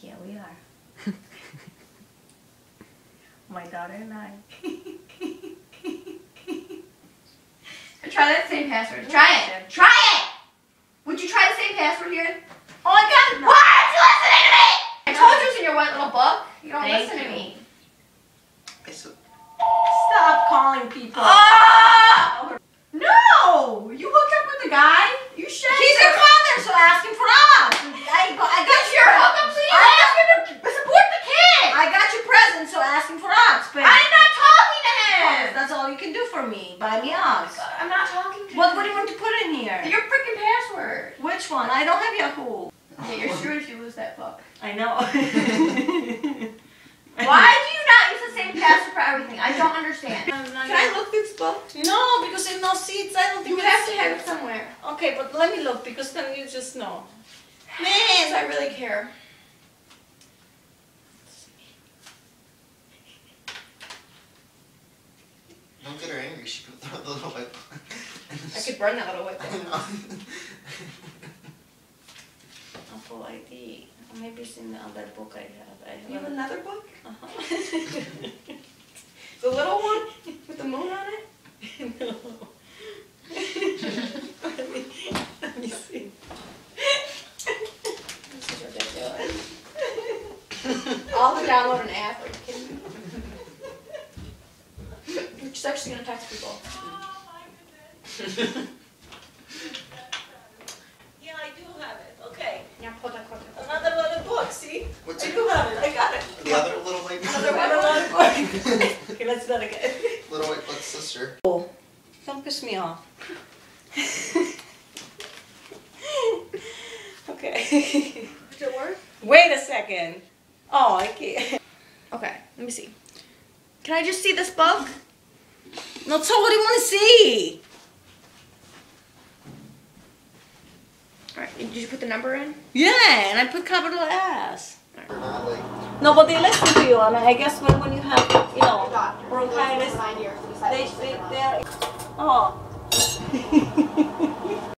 Here we are. My daughter and I. Try that same password. Try it. Try it. Would you try the same password here? Oh my God! Why aren't you listening to me? I told you it's in your white little book. You don't Thank listen to me. Stop calling people. Ah! No! You hooked up with the guy? You should. He's your father, so ask him for us. I, go- I got That's your hookup, so you I ask him to support the kid. I got your present, so ask him for Ox. But I'm not talking to him. that's all you can do for me. Buy me oh Ox. I'm not talking to What, him. what do you want to put in here? Your freaking password. Which one? I don't have Yahoo. Yeah, you're screwed if you lose that book. I know. Why do you not use the same password for everything? I don't understand. Can I look this book? No, because there's no seats. I don't think You have to have it somewhere. Okay, but let me look because then you just know. Man, I really care. Don't get her angry. She can throw the little white. I could burn that little whip. I know. Apple ID. Maybe it's in the other book I have. I have You have another- another book? Uh-huh. The little one with the moon on it? no. let, me, let me see. This is ridiculous. I'll have to download an app. Are you kidding me? You're just actually gonna text people. Yeah, I do have it. Okay. Yeah, put that quick. Another little book, see? What's I it? do have it. I got it. The other little white. Another one. Another book. okay, let's do that again. little white blood sister. Oh, don't piss me off. okay. Did it work? Wait a second. Oh, I can't. Okay, let me see. Can I just see this book? No, so what do you want to see? Alright, did you put the number in? Yeah, and I put capital S. Or not like. No, but they listen to you, and I guess when, when you have, you know, bronchitis, Nine years. they, they, they're, oh.